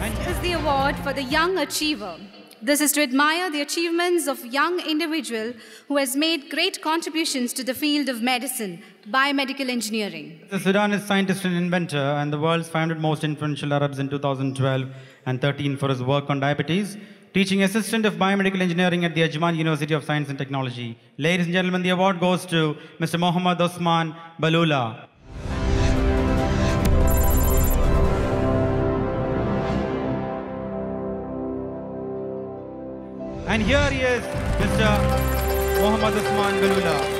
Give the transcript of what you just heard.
is the award for the Young Achiever. This is to admire the achievements of young individual who has made great contributions to the field of medicine, biomedical engineering. The Sudanese scientist and inventor and the world's 500 most influential Arabs in 2012 and 13 for his work on diabetes, teaching assistant of biomedical engineering at the Ajman University of Science and Technology. Ladies and gentlemen, the award goes to Mr. Mohamed Osman Baloola. And here he is, Mr. Mohamed Osman Baloola.